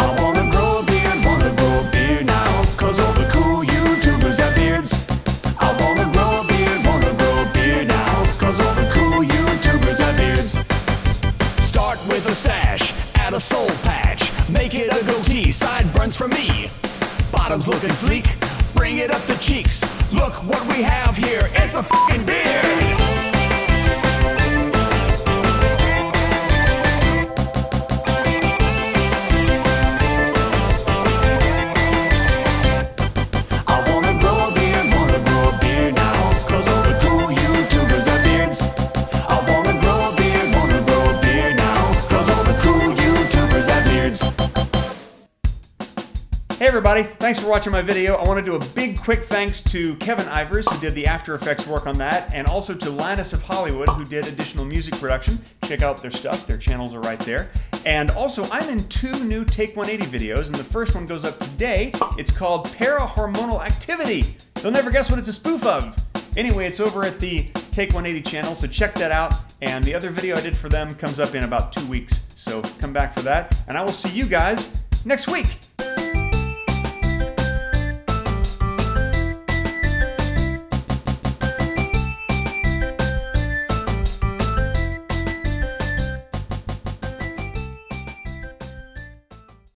I wanna grow a beard, wanna grow a beard now. Cause all the cool YouTubers have beards. I wanna grow a beard, wanna grow a beard now. Cause all the cool YouTubers have beards. Start with a stash, add a soul patch, make it a goatee, sideburns for me. Bottoms looking sleek, bring it up the cheeks. Look what we have here, it's a fucking Hey everybody, thanks for watching my video. I want to do a big quick thanks to Kevin Ivers, who did the After Effects work on that, and also to Linus of Hollywood, who did additional music production. Check out their stuff, their channels are right there. And also, I'm in two new Take 180 videos, and the first one goes up today. It's called Parahormonal Activity. You'll never guess what it's a spoof of. Anyway, it's over at the Take 180 channel, so check that out. And the other video I did for them comes up in about two weeks, so come back for that. And I will see you guys next week.